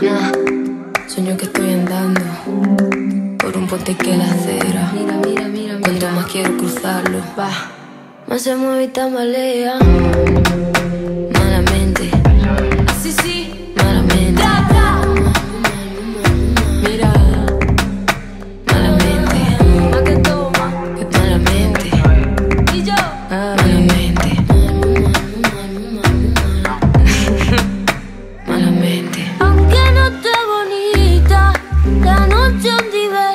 yeah. Sueño que estoy andando por un puente que la acera. Mira, Cuanto más quiero cruzarlo, va. Más se mueve y tambalea. Don't divide.